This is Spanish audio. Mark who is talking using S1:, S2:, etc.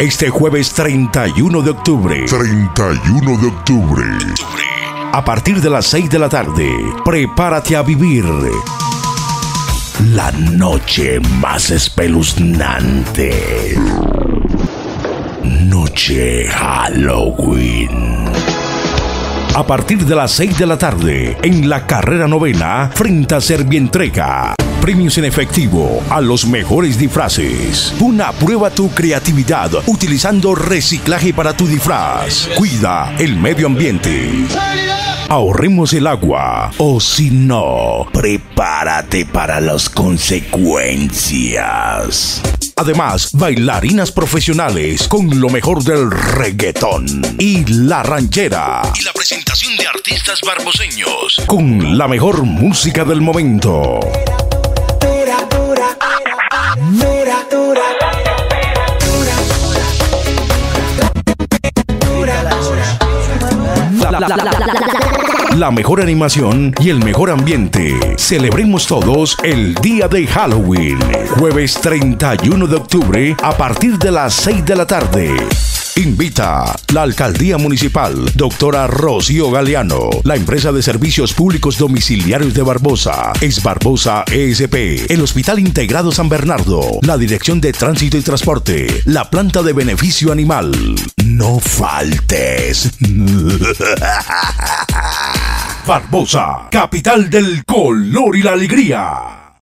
S1: este jueves 31 de octubre.
S2: 31 de octubre.
S1: A partir de las 6 de la tarde, prepárate a vivir la noche más espeluznante. Noche Halloween. A partir de las 6 de la tarde, en la carrera novena, frente a Servientrega. Premios en efectivo a los mejores disfraces. Una prueba tu creatividad utilizando reciclaje para tu disfraz. Cuida el medio ambiente. Ahorremos el agua. O si no, prepárate para las consecuencias. Además, bailarinas profesionales con lo mejor del reggaetón y la ranchera. Y la presentación de artistas barboseños con la mejor música del momento. La, mejor animación y el mejor ambiente. Celebremos todos el día de Halloween, jueves 31 de octubre a partir de las 6 de la tarde. Invita la Alcaldía Municipal, doctora Rocío Galeano, la empresa de servicios públicos domiciliarios de Barbosa, es Barbosa ESP, el Hospital Integrado San Bernardo, la Dirección de Tránsito y Transporte, la planta de beneficio animal. No faltes. Barbosa, capital del color y la alegría.